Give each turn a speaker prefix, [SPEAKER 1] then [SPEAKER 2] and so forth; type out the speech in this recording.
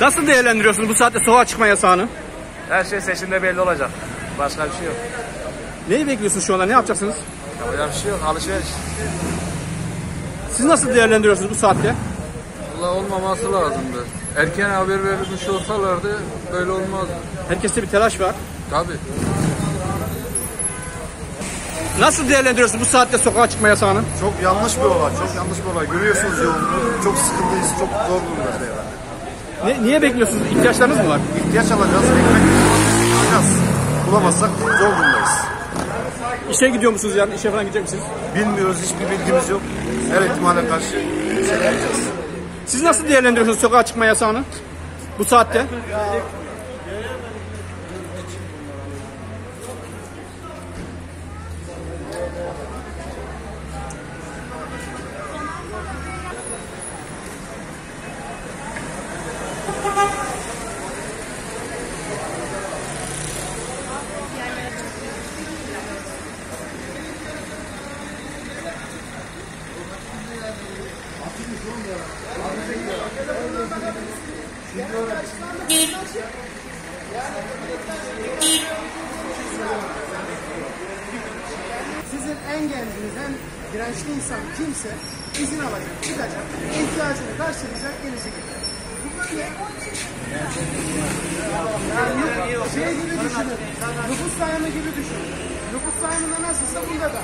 [SPEAKER 1] Nasıl değerlendiriyorsunuz bu saatte sokağa çıkma yasağını?
[SPEAKER 2] Her şey seçimde belli olacak. Başka bir şey yok.
[SPEAKER 1] Neyi bekliyorsunuz şu anda? Ne yapacaksınız?
[SPEAKER 2] Yapacak bir şey yok. Alışveriş.
[SPEAKER 1] Siz nasıl değerlendiriyorsunuz bu saatte?
[SPEAKER 3] Allah olmaması lazımdı. Erken haber verilmiş olsalardı böyle olmazdı.
[SPEAKER 1] Herkeste bir telaş var.
[SPEAKER 3] Tabii.
[SPEAKER 1] Nasıl değerlendiriyorsunuz bu saatte sokağa çıkma yasağını?
[SPEAKER 4] Çok yanlış bir olay, çok yanlış bir olay. Görüyorsunuz yoğunluğu. Çok sıkıntıyız, çok zor durumdayız beyefendi.
[SPEAKER 1] Ne, niye bekliyorsunuz? İhtiyaçlarınız mı var?
[SPEAKER 4] İhtiyaç alacağız, ekmek alacağız. Bulamazsak zor durumdayız.
[SPEAKER 1] İşe gidiyor musunuz yani? İşe falan gidecek misiniz?
[SPEAKER 4] Bilmiyoruz, hiçbir bilgimiz yok. Her ihtimale karşı bir yapacağız.
[SPEAKER 1] Siz nasıl değerlendiriyorsunuz sokağa çıkma yasağını? Bu saatte?
[SPEAKER 5] Sizin en genciniz, en dirençli insan kimse izin alacak, çıkacak, ihtiyacını karşılayacak. Bu böyle. Yani şey gibi düşünün, nüfus sayımı gibi düşünün. Nüfus sayımında nasılsa bunda da.